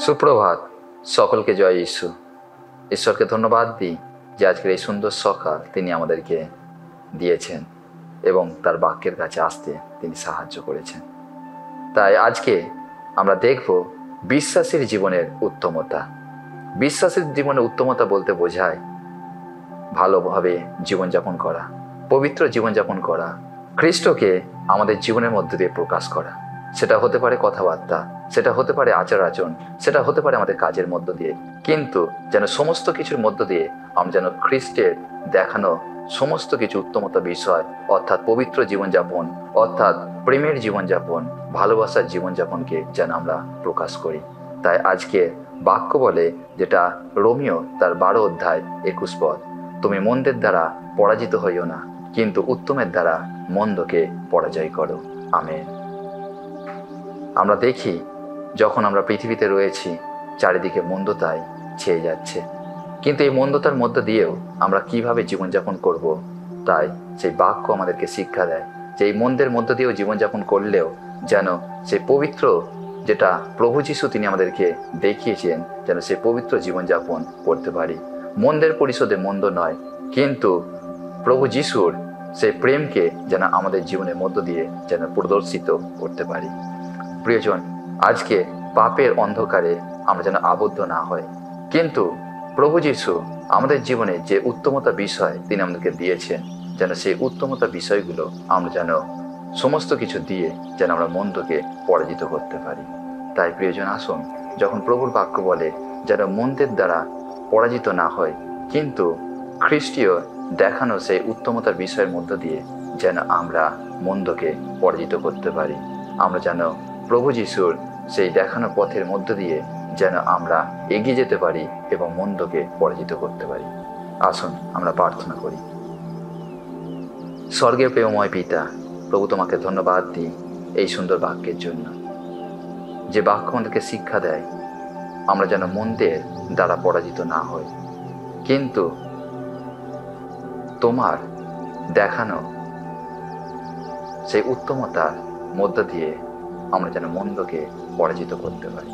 সুপ্রভাত। সকলকে জয় ঈশ্বর ঈশ্বরকে ধন্যবাদ দিই যে আজকের এই সুন্দর সকাল তিনি আমাদেরকে দিয়েছেন এবং তার বাক্যের কাছে আসতে তিনি সাহায্য করেছেন। তাই আজকে আমরা দেখব বিশ্বাসীর জীবনের উত্তমতা। বিশ্বাসের জীবনের উত্তমতা বলতে বোঝায় ভালোভাবে জীবনযাপন করা, পবিত্র জীবনযাপন করা, খ্রিস্টকে আমাদের জীবনের মধ্য দিয়ে প্রকাশ করা। সেটা হতে পারে কথাবার্তা, সেটা হতে পারে আচার আচরণ সেটা হতে পারে আমাদের কাজের মধ্য দিয়ে। কিন্তু যেন সমস্ত কিছুর মধ্য দিয়ে আমরা যেন খ্রিস্টের দেখানো সমস্ত কিছু উত্তমতা বিষয়, অর্থাৎ পবিত্র জীবনযাপন, অর্থাৎ প্রেমের জীবনযাপন, ভালোবাসার জীবনযাপনকে যেন আমরা প্রকাশ করি। তাই আজকে বাক্য বলে যেটা রোমিও তার বারো অধ্যায় একুশ পদ, তুমি মন্দের দ্বারা পরাজিত হইও না, কিন্তু উত্তমের দ্বারা মন্দকে পরাজয় করো। আমেন। আমরা দেখি যখন আমরা পৃথিবীতে রয়েছি, চারিদিকে মন্দতায় ছেয়ে যাচ্ছে। কিন্তু এই মন্দতার মধ্য দিয়েও আমরা কীভাবে জীবনযাপন করব? তাই সেই বাক্য আমাদেরকে শিক্ষা দেয় যে এই মন্দের মধ্য দিয়েও জীবনযাপন করলেও যেন সেই পবিত্র যেটা প্রভু যিশু তিনি আমাদেরকে দেখিয়েছেন, যেন সেই পবিত্র জীবনযাপন করতে পারি। মন্দের পরিশোধে মন্দ নয়, কিন্তু প্রভু যিশুর সেই প্রেমকে যেন আমাদের জীবনের মধ্য দিয়ে যেন প্রদর্শিত করতে পারি। প্রিয়জন, আজকে পাপের অন্ধকারে আমরা যেন আবদ্ধ না হয় কিন্তু প্রভু যিশু আমাদের জীবনে যে উত্তমতা বিষয় তিনি আমাদেরকে দিয়েছেন, যেন সেই উত্তমতা বিষয়গুলো আমরা যেন সমস্ত কিছু দিয়ে যেন আমরা মন্দকে পরাজিত করতে পারি। তাই প্রিয়জন, আসুন, যখন প্রভুর বাক্য বলে যেন মন্দের দ্বারা পরাজিত না হয় কিন্তু খ্রিস্টীয় দেখানো সেই উত্তমতার বিষয়ের মধ্য দিয়ে যেন আমরা মন্দকে পরাজিত করতে পারি। আমরা যেন প্রভু যিশুর সেই দেখানো পথের মধ্য দিয়ে যেন আমরা এগিয়ে যেতে পারি এবং মন্দকে পরাজিত করতে পারি। আসুন, আমরা প্রার্থনা করি। স্বর্গের প্রেমময় পিতা, প্রভু তোমাকে ধন্যবাদ দিই এই সুন্দর বাক্যের জন্য। যে বাক্য আমাদেরকে শিক্ষা দেয়, আমরা যেন মন্দের দ্বারা পরাজিত না হই। কিন্তু তোমার দেখানো সেই উত্তমতার মধ্য দিয়ে আমরা যেন মন্দকে পরাজিত করতে পারি।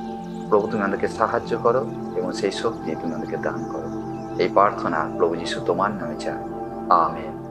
প্রভু, তুমি আমাদেরকে সাহায্য করো এবং সেই শক্তি তুমি আমাদেরকে দান করো। এই প্রার্থনা প্রভু যিশু তোমার নামে চায় আমেন।